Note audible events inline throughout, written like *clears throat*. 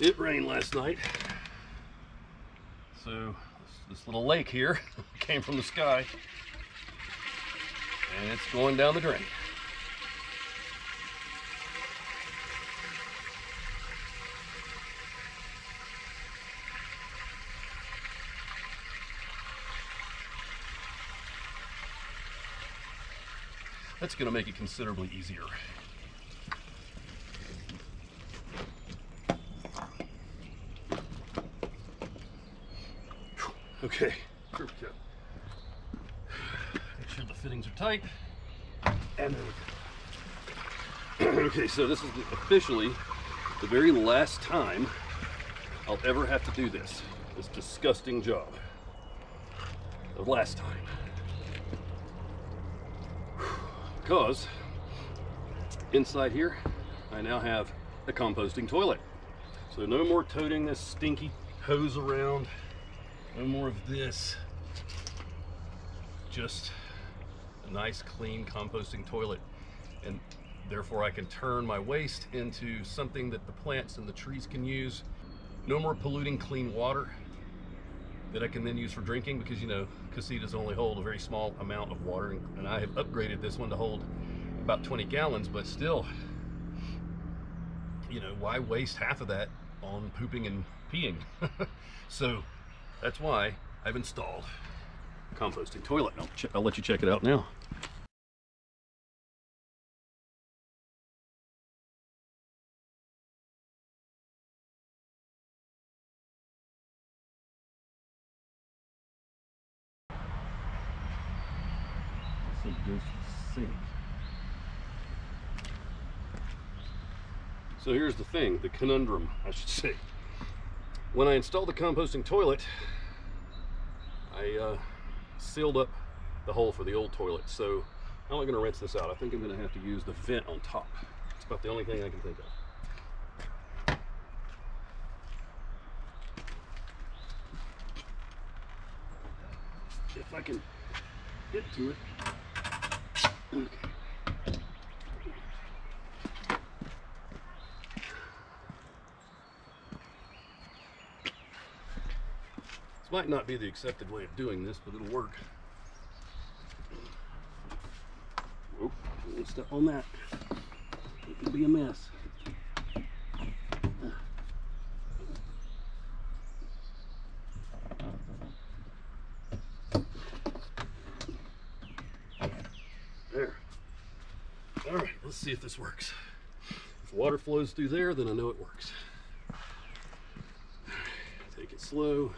it rained last night. So this, little lake here *laughs* came from the sky and it's going down the drain. That's going to make it considerably easier. Okay, here we go. Make sure the fittings are tight. And there we go. *clears throat* okay, so this is officially the very last time I'll ever have to do this. This disgusting job. The last time. Because inside here, I now have a composting toilet. So no more toting this stinky hose around. No more of this. Just a nice, clean composting toilet. And therefore I can turn my waste into something that the plants and the trees can use. No more polluting clean water that I can then use for drinking because, you know, casitas only hold a very small amount of water. And, I have upgraded this one to hold about 20 gallons, but still, you know, why waste half of that on pooping and peeing? *laughs* so that's why I've installed composting toilet. I'll, I'll let you check it out now. So it goes to the sink. So here's the thing, the conundrum, I should say. When I installed the composting toilet, I uh, sealed up the hole for the old toilet. So how am I gonna rinse this out? I think I'm gonna have to use the vent on top. It's about the only thing I can think of. If I can get to it. Okay. This might not be the accepted way of doing this, but it'll work. Don't step on that. It could be a mess. There. All right, let's see if this works. If water flows through there, then I know it works. Take it slow.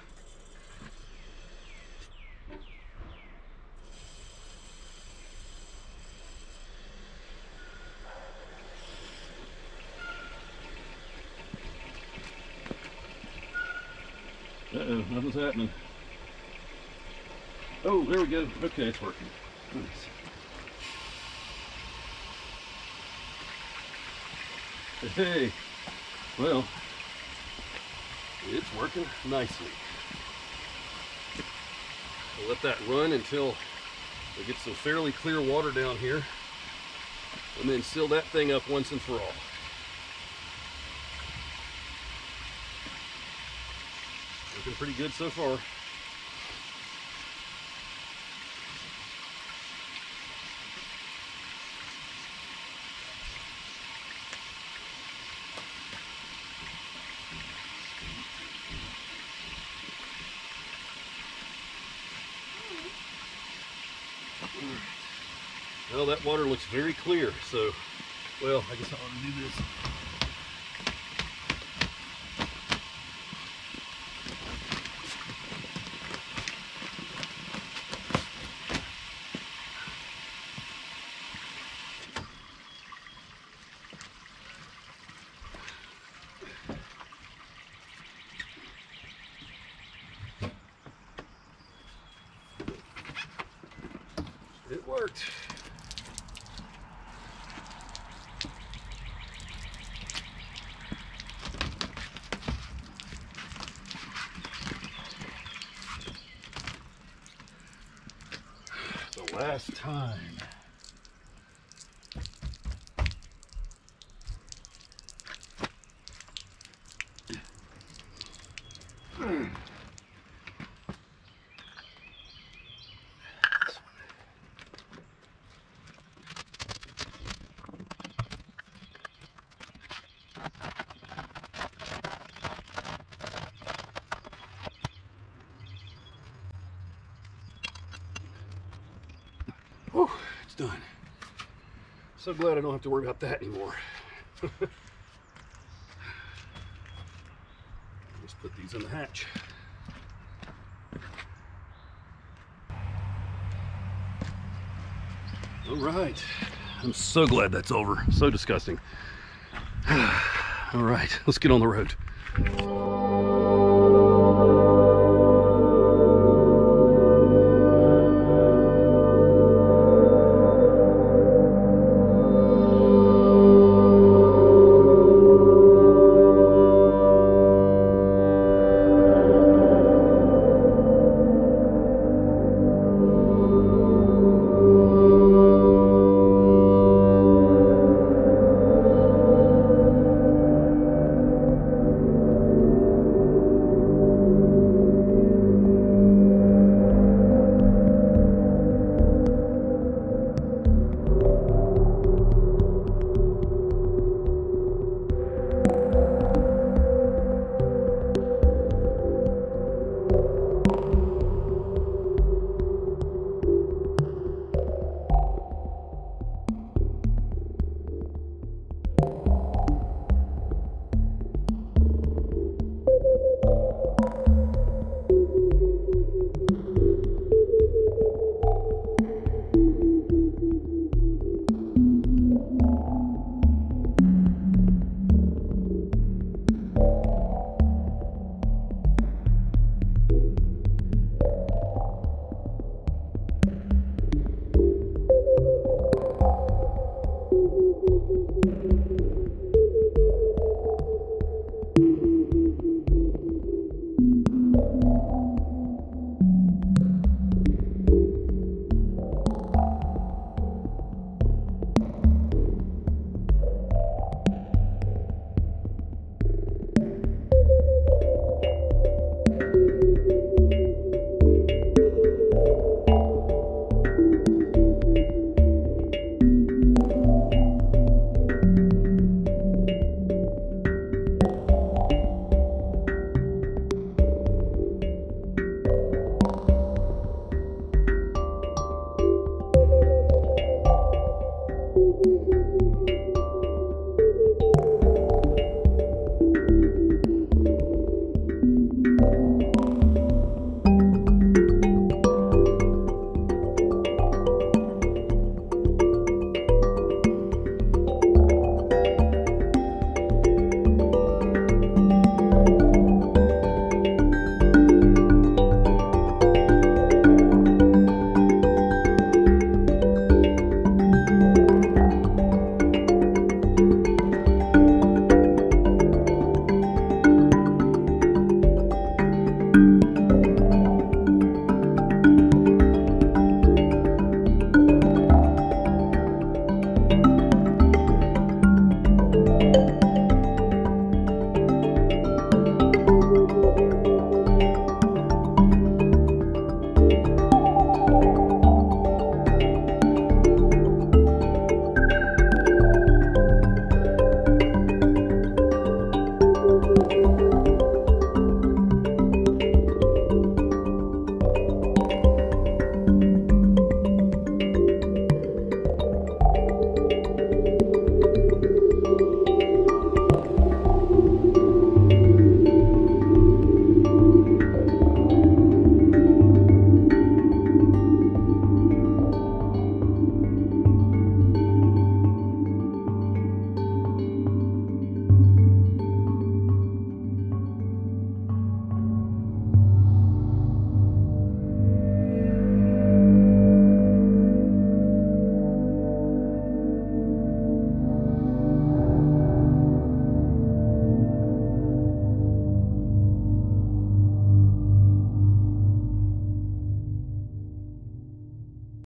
Uh-oh, nothing's happening. Oh, there we go. Okay, it's working. Nice. Hey, well, it's working nicely. We'll let that run until we get some fairly clear water down here and then seal that thing up once and for all. Looking pretty good so far. Well, that water looks very clear, so, well, I guess I ought to do this. Worked. The last time. Whew, it's done. So glad I don't have to worry about that anymore. *laughs* Just put these in the hatch. All right. I'm so glad that's over. So disgusting. *sighs* All right, let's get on the road.